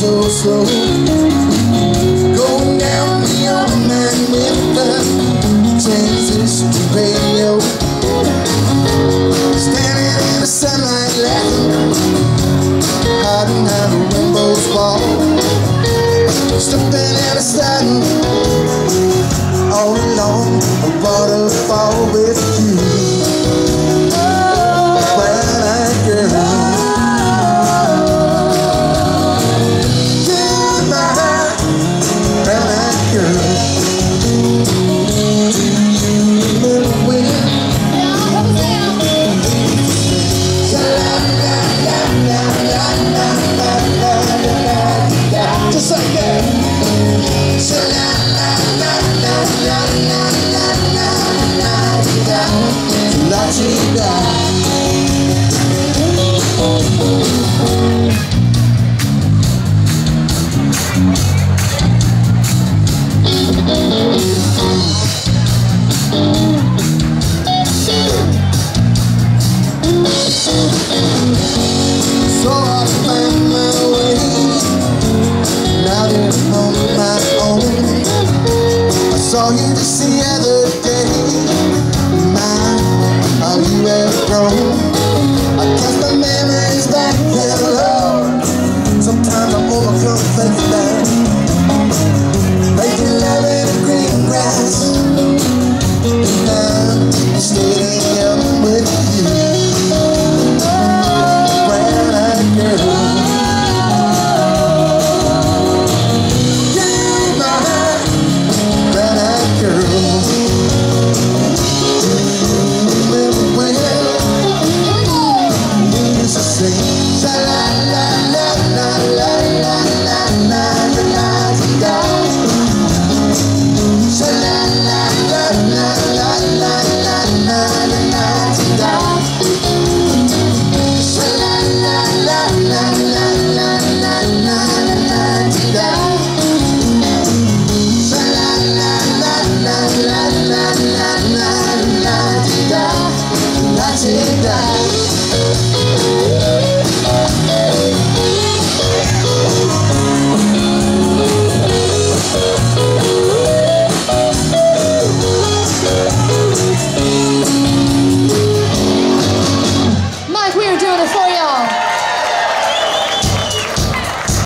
so slow. Going down the old man with the transistor radio Standing in the sunlight laughing. Hiding out a rainbow's ball. Slipping and sliding All along a waterfall with I cast my memories back, yeah, Lord. Sometimes I overcome overcome